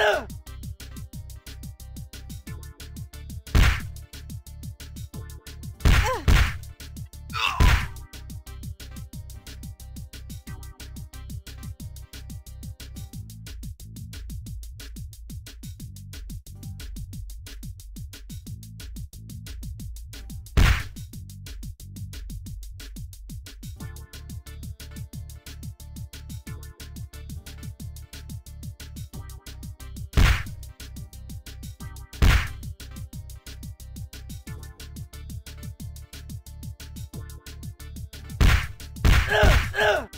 Ugh! Ugh!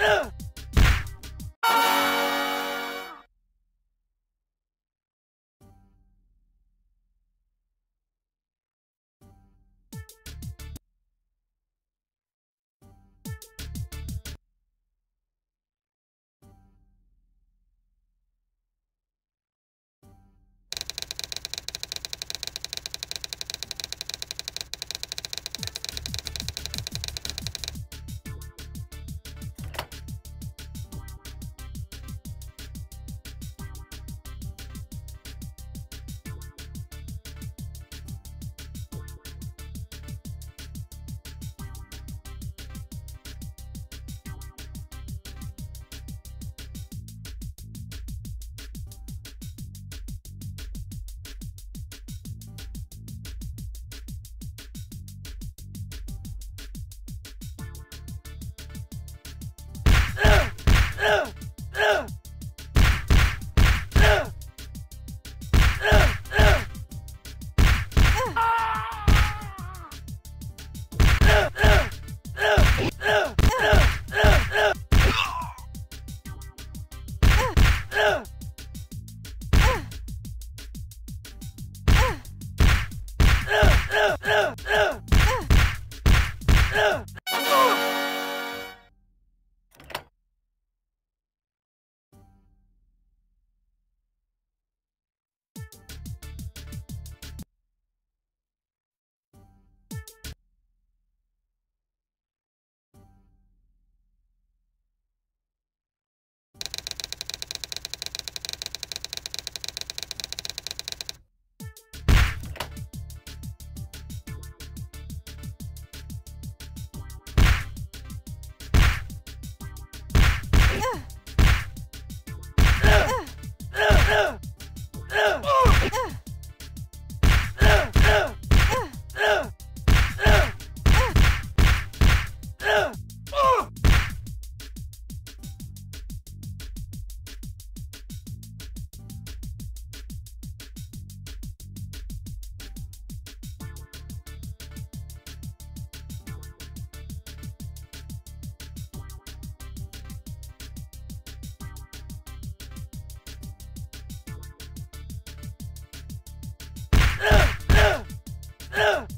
Ugh! Ugh! Ugh! Yeah!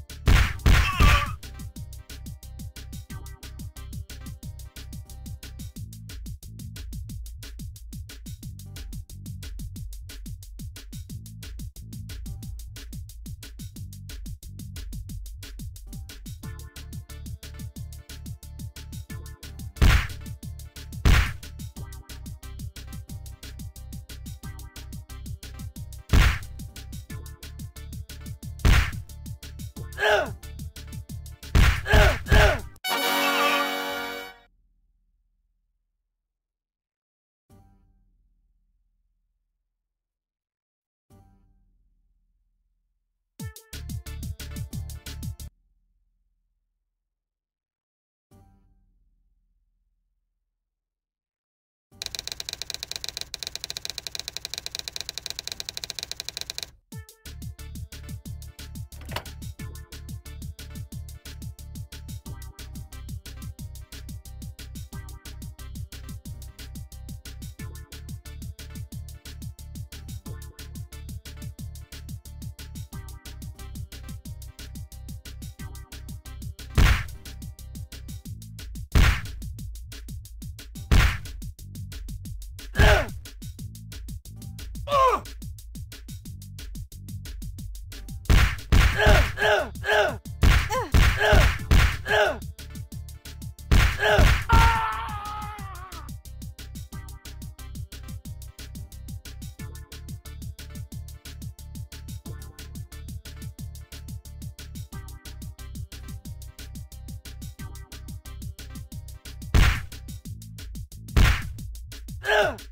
Ugh! Ugh.